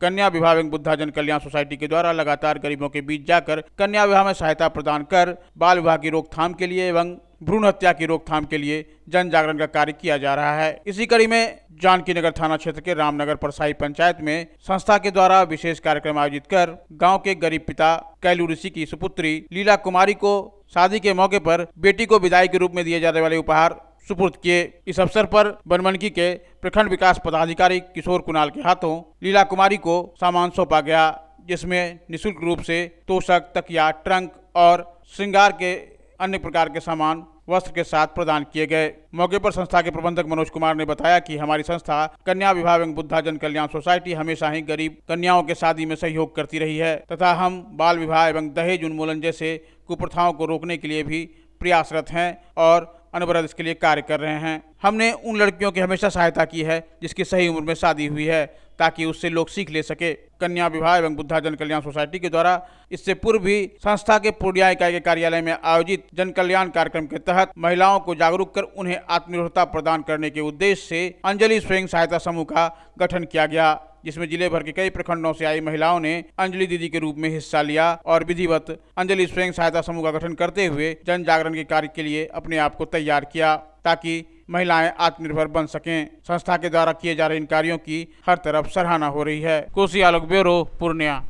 कन्या विवाह एवं बुद्धा जन कल्याण सोसाइटी के द्वारा लगातार गरीबों के बीच जाकर कन्या विवाह में सहायता प्रदान कर बाल विवाह की रोकथाम के लिए एवं भ्रूण हत्या की रोकथाम के लिए जन जागरण का कार्य किया जा रहा है। इसी कड़ी में जानकी नगर थाना क्षेत्र के रामनगर परसाई पंचायत में संस्था के द्वारा विशेष कार्यक्रम आयोजित कर गाँव के गरीब पिता कैलू ऋषि की सुपुत्री लीला कुमारी को शादी के मौके पर बेटी को विदाई के रूप में दिए जाने वाले उपहार सुपुर्द किए। इस अवसर पर बनमनकी के प्रखंड विकास पदाधिकारी किशोर कुणाल के हाथों लीला कुमारी को सामान सौंपा गया, जिसमें निशुल्क रूप से तोशक, तकिया, ट्रंक और श्रृंगार के अन्य प्रकार के सामान वस्त्र के साथ प्रदान किए गए। मौके पर संस्था के प्रबंधक मनोज कुमार ने बताया कि हमारी संस्था कन्या विवाह एवं बुद्धा जन कल्याण सोसाइटी हमेशा ही गरीब कन्याओं के शादी में सहयोग करती रही है, तथा हम बाल विवाह एवं दहेज उन्मूलन जैसे कुप्रथाओं को रोकने के लिए भी प्रयासरत हैं और अनवरत इसके लिए कार्य कर रहे हैं। हमने उन लड़कियों की हमेशा सहायता की है, जिसकी सही उम्र में शादी हुई है, ताकि उससे लोग सीख ले सके। कन्या विवाह एवं बुद्धा जन कल्याण सोसाइटी के द्वारा इससे पूर्व भी संस्था के पूर्णिया इकाई के कार्यालय में आयोजित जन कल्याण कार्यक्रम के तहत महिलाओं को जागरूक कर उन्हें आत्मनिर्भरता प्रदान करने के उद्देश्य से अंजलि स्वयं सहायता समूह का गठन किया गया। जिसमें ज़िले भर के कई प्रखंडों से आई महिलाओं ने अंजलि दीदी के रूप में हिस्सा लिया और विधिवत अंजलि स्वयं सहायता समूह का गठन करते हुए जन जागरण के कार्य के लिए अपने आप को तैयार किया, ताकि महिलाएँ आत्मनिर्भर बन सकें। संस्था के द्वारा किए जा रहे इन कार्यों की हर तरफ़ सराहना हो रही है। कोसी आलोक ब्यूरो, पूर्णिया।